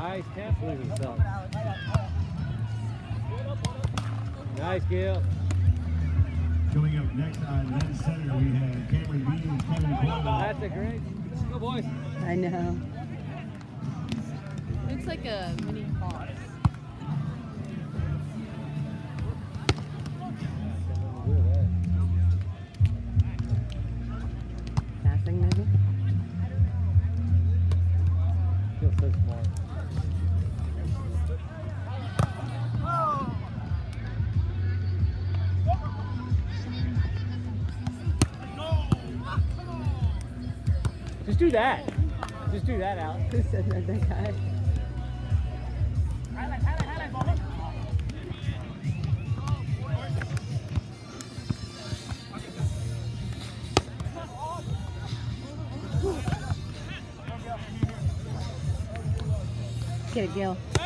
Nice, can't lose himself. Nice, Gil. Coming up next on men's center, we have Cameron Bean and Kevin Coyle. That's a great. Go, boys. I know. Looks like a mini fox. Just do that. Just do that, Alex. Who said that? That guy? Get it, Gil.